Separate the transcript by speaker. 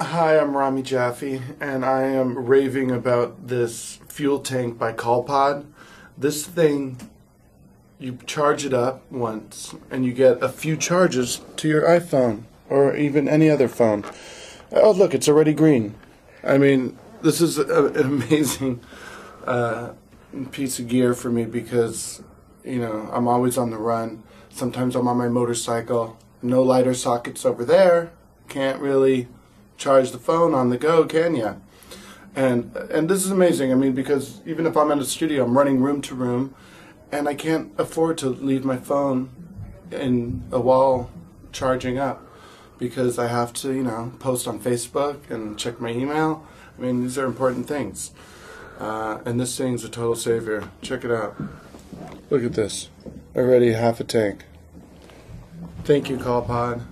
Speaker 1: Hi, I'm Rami Jaffee, and I am raving about this fuel tank by CallPod. This thing, you charge it up once, and you get a few charges to your iPhone or even any other phone. Oh, look, it's already green. I mean, this is a, an amazing uh, piece of gear for me because, you know, I'm always on the run. Sometimes I'm on my motorcycle. No lighter sockets over there. Can't really charge the phone on the go, can you? And and this is amazing. I mean, because even if I'm in a studio, I'm running room to room, and I can't afford to leave my phone in a wall charging up because I have to, you know, post on Facebook and check my email. I mean, these are important things. Uh, and this thing's a total savior. Check it out. Look at this. Already half a tank. Thank you, CallPod.